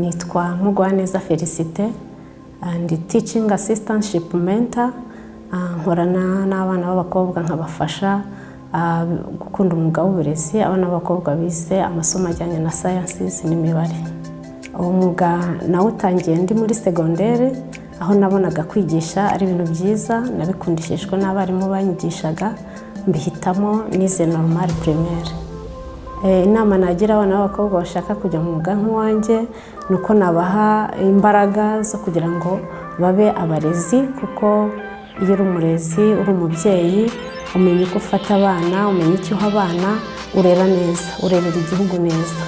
nitwa Mugwaneza Felicite ndi teaching assistantship mentor. Ah, nkorana n'abana b'abakobwa nkabafasha ah, gukunda umwuga w'uburezi. Abana b'abakobwa bize amasomo ajyanye na sciences n'imibare. Uwo mwuga nawutangiye ndi muri segondere aho nabonaga kwigisha ari ibintu byiza nabikundishijwe n'abarimu banyigishaga mbihitamo nize normal primaire inama nagira abana b'abakobwa bashaka kujya mu mwuga nk'uwanjye ni uko nabaha imbaraga zo kugira ngo babe abarezi kuko iyo uri umurezi uri umubyeyi umenya uko ufata abana umenya icyo uha abana urera neza urerera igihugu neza.